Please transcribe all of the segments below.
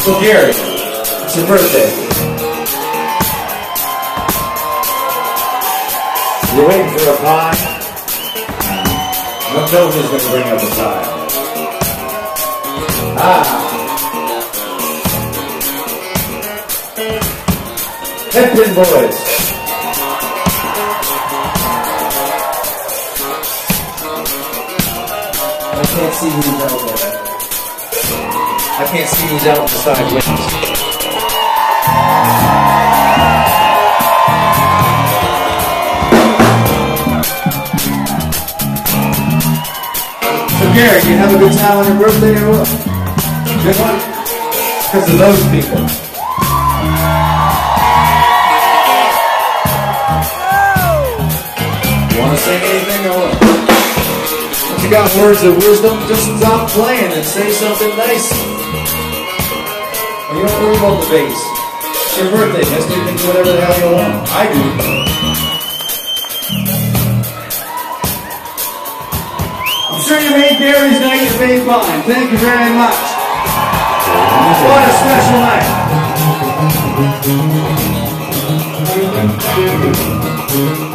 So Gary, it's your birthday. You're waiting for a pie. What knows is going to bring up the pie? Ah. Hepton Boys. I can't see who's out there. I can't see who's out the side. So Gary, you have a good time on your birthday or what? Good one? Because of those people. Want to sing anything or what? You got words of wisdom, just stop playing and say something nice. You don't worry about the bass. It's your birthday, just you can do whatever the hell you want. I do. I'm sure you made Gary's night your main fine. Thank you very much. What a special night.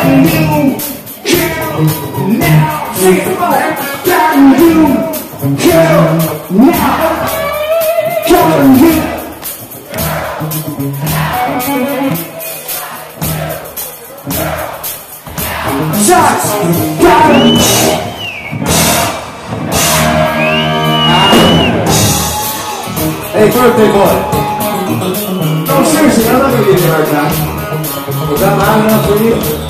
You, kill now. You, kill now. Killing you. Shots! Got him! Hey, birthday boy. No, seriously, gonna give you a hard time. Was that loud enough for you?